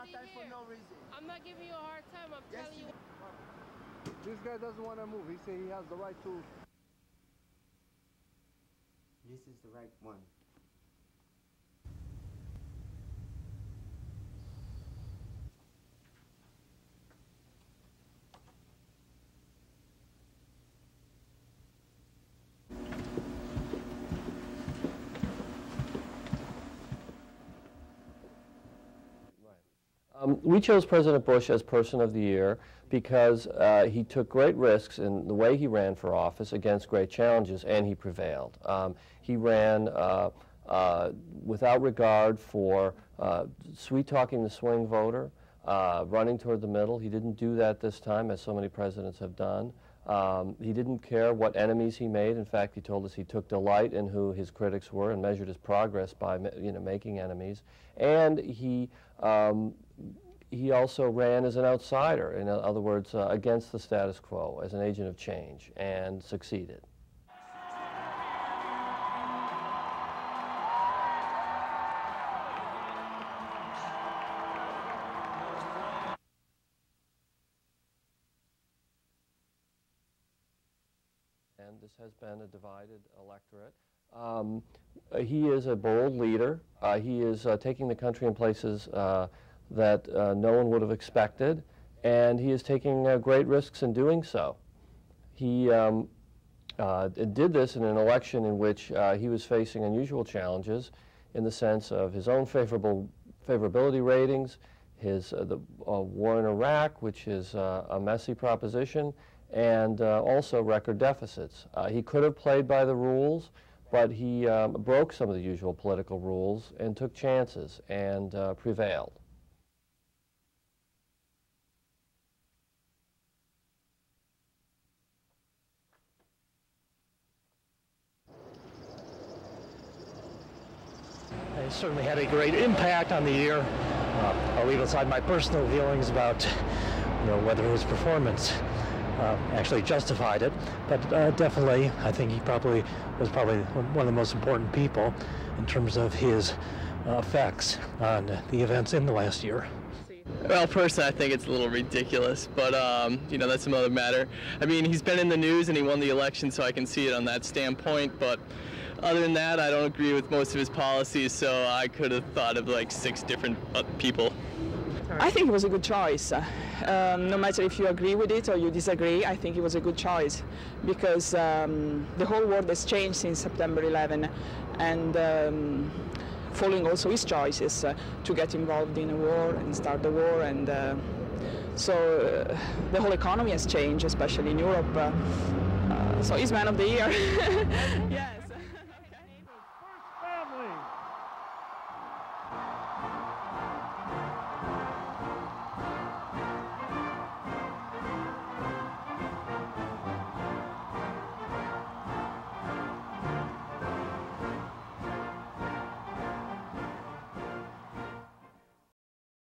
hard be time for no reason. I'm not giving you a hard time. I'm Yes, telling you. you- This guy doesn't want to move. He say he has the right to. This is the right one. Um, we chose President Bush as Person of the Year because uh, he took great risks in the way he ran for office against great challenges, and he prevailed. Um, he ran uh, uh, without regard for uh, sweet-talking the swing voter, uh, running toward the middle. He didn't do that this time, as so many presidents have done. Um, he didn't care what enemies he made. In fact, he told us he took delight in who his critics were and measured his progress by you know, making enemies. And he, um, he also ran as an outsider, in other words, uh, against the status quo, as an agent of change, and succeeded. This has been a divided electorate. Um, uh, he is a bold leader. Uh, he is uh, taking the country in places uh, that uh, no one would have expected, and he is taking uh, great risks in doing so. He um, did this in an election in which he was facing unusual challenges in the sense of his own favorable favorability ratings, his the war in Iraq, which is a messy proposition, and uh, also record deficits. Uh, he could have played by the rules, but he um, broke some of the usual political rules and took chances and uh, prevailed. He certainly had a great impact on the year. Uh, I'll leave aside my personal feelings about, you know, whether his performance uh, actually justified it, but uh, definitely, I think he probably was probably one of the most important people in terms of his uh, effects on the events in the last year. Well, personally, I think it's a little ridiculous, but um, you know that's another matter. I mean, he's been in the news and he won the election, so I can see it on that standpoint. But other than that, I don't agree with most of his policies. So I could have thought of like six different uh, people. I think it was a good choice. Um, no matter if you agree with it or you disagree, I think it was a good choice because um, the whole world has changed since September 11, and um, following also his choices uh, to get involved in a war and start the war, and uh, so uh, the whole economy has changed, especially in Europe. So he's man of the year. yes.